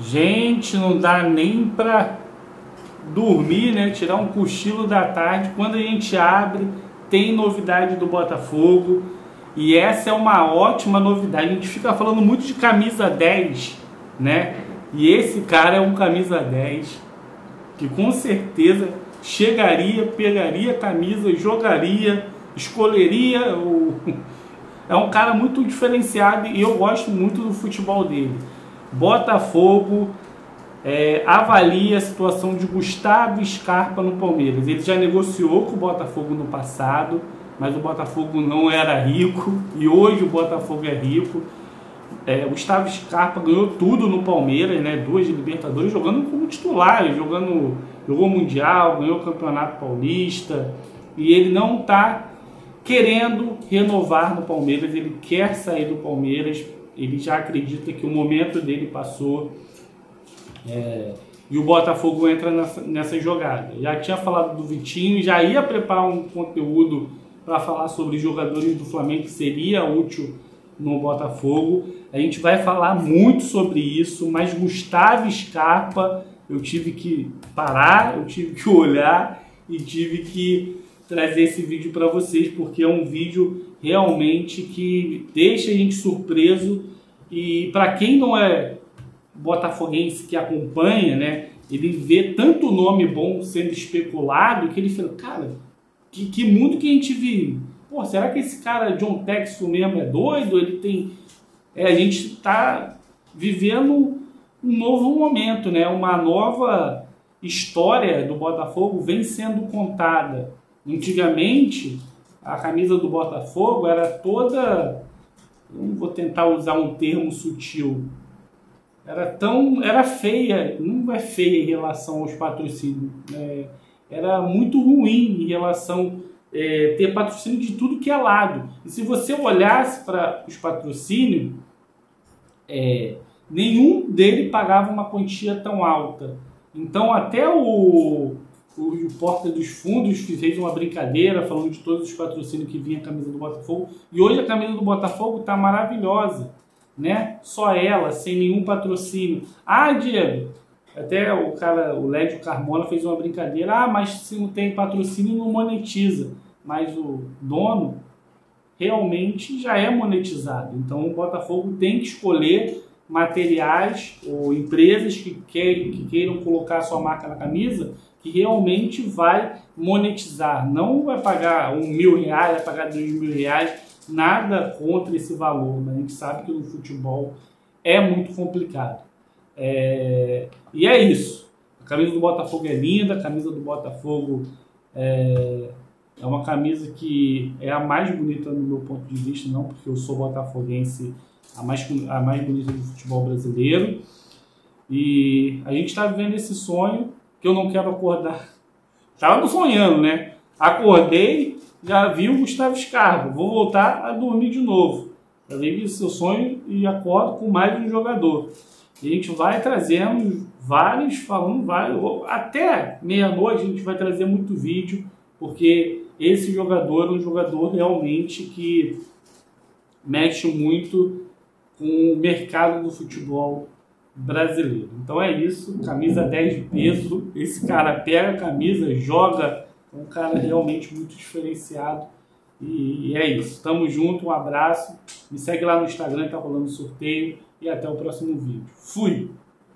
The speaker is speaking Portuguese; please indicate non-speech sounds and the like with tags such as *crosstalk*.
Gente, não dá nem pra dormir, né? Tirar um cochilo da tarde. Quando a gente abre, tem novidade do Botafogo. E essa é uma ótima novidade. A gente fica falando muito de camisa 10, né? E esse cara é um camisa 10 que com certeza chegaria, pegaria a camisa, jogaria, escolheria. O... *laughs* É um cara muito diferenciado e eu gosto muito do futebol dele. Botafogo é, avalia a situação de Gustavo Scarpa no Palmeiras. Ele já negociou com o Botafogo no passado, mas o Botafogo não era rico e hoje o Botafogo é rico. É, Gustavo Scarpa ganhou tudo no Palmeiras, né? Duas Libertadores, jogando como titular, jogando, jogou Mundial, ganhou o Campeonato Paulista. E ele não está querendo renovar no Palmeiras, ele quer sair do Palmeiras ele já acredita que o momento dele passou é, e o Botafogo entra nessa, nessa jogada. Já tinha falado do Vitinho, já ia preparar um conteúdo para falar sobre jogadores do Flamengo que seria útil no Botafogo. A gente vai falar muito sobre isso, mas Gustavo Scarpa eu tive que parar, eu tive que *laughs* olhar e tive que trazer esse vídeo para vocês, porque é um vídeo realmente que deixa a gente surpreso e para quem não é botafoguense que acompanha, né, ele vê tanto nome bom sendo especulado que ele fala, cara, que, que mundo que a gente vive? Pô, será que esse cara John Texo mesmo é doido? Ele tem... É, a gente está vivendo um novo momento, né? Uma nova história do Botafogo vem sendo contada. Antigamente, a camisa do Botafogo era toda, não vou tentar usar um termo sutil, era tão, era feia, não é feia em relação aos patrocínios, é, era muito ruim em relação é, ter patrocínio de tudo que é lado. E se você olhasse para os patrocínios, é, nenhum dele pagava uma quantia tão alta. Então até o o, Porta dos Fundos fez uma brincadeira falando de todos os patrocínios que vinha a camisa do Botafogo. E hoje a camisa do Botafogo está maravilhosa, né? Só ela, sem nenhum patrocínio. Ah, Diego, até o cara, o Lédio Carmona fez uma brincadeira. Ah, mas se não tem patrocínio não monetiza. Mas o dono realmente já é monetizado. Então o Botafogo tem que escolher materiais ou empresas que queiram, que queiram colocar sua marca na camisa que realmente vai monetizar. Não vai pagar um mil reais, vai pagar dois mil reais, nada contra esse valor. Né? A gente sabe que no futebol é muito complicado. É... E é isso. A camisa do Botafogo é linda, a camisa do Botafogo é... é uma camisa que é a mais bonita no meu ponto de vista, não porque eu sou botafoguense, a mais, a mais bonita do futebol brasileiro. E a gente está vivendo esse sonho que eu não quero acordar. Estava sonhando, né? Acordei, já vi o Gustavo Scarpa, vou voltar a dormir de novo. Já vi seu sonho e acordo com mais um jogador. E a gente vai trazendo vários, falando vários, até meia-noite a gente vai trazer muito vídeo, porque esse jogador é um jogador realmente que mexe muito com o mercado do futebol brasileiro. Então é isso, camisa 10 de peso. Esse cara pega a camisa, joga, é um cara realmente muito diferenciado. E é isso. Tamo junto, um abraço. Me segue lá no Instagram, tá rolando sorteio. E até o próximo vídeo. Fui!